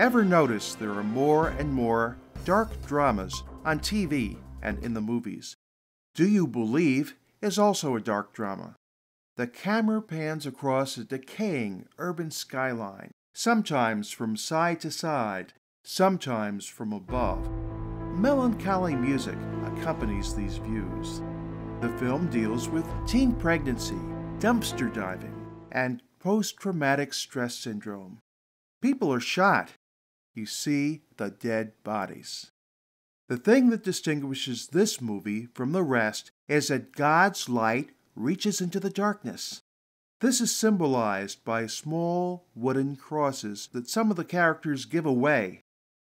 Ever notice there are more and more dark dramas on TV and in the movies? Do You Believe is also a dark drama. The camera pans across a decaying urban skyline, sometimes from side to side, sometimes from above. Melancholy music accompanies these views. The film deals with teen pregnancy, dumpster diving, and post traumatic stress syndrome. People are shot. You see the dead bodies. The thing that distinguishes this movie from the rest is that God's light reaches into the darkness. This is symbolized by small wooden crosses that some of the characters give away.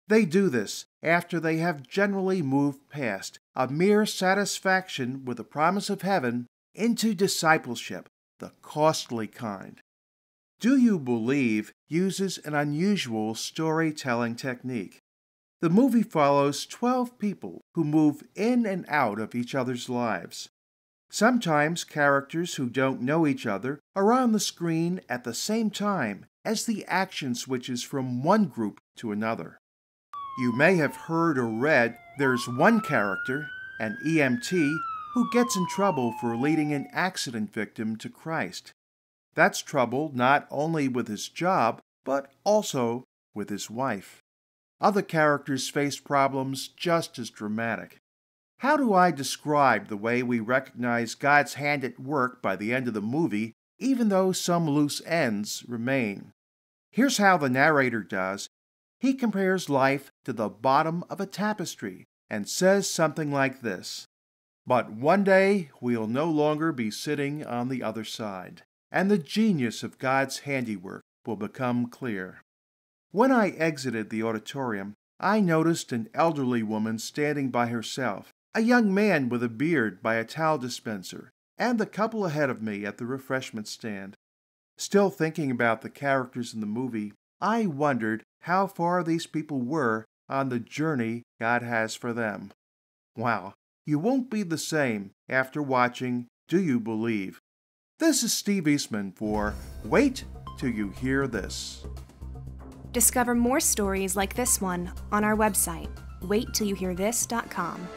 They do this after they have generally moved past a mere satisfaction with the promise of heaven into discipleship, the costly kind. Do You Believe uses an unusual storytelling technique. The movie follows 12 people who move in and out of each other's lives. Sometimes characters who don't know each other are on the screen at the same time as the action switches from one group to another. You may have heard or read there's one character, an EMT, who gets in trouble for leading an accident victim to Christ. That's trouble not only with his job, but also with his wife. Other characters face problems just as dramatic. How do I describe the way we recognize God's hand at work by the end of the movie, even though some loose ends remain? Here's how the narrator does. He compares life to the bottom of a tapestry and says something like this But one day we'll no longer be sitting on the other side, and the genius of God's handiwork will become clear. When I exited the auditorium, I noticed an elderly woman standing by herself a young man with a beard by a towel dispenser, and the couple ahead of me at the refreshment stand. Still thinking about the characters in the movie, I wondered how far these people were on the journey God has for them. Wow, you won't be the same after watching Do You Believe? This is Steve Eastman for Wait Till You Hear This. Discover more stories like this one on our website, waittillyouhearthis.com.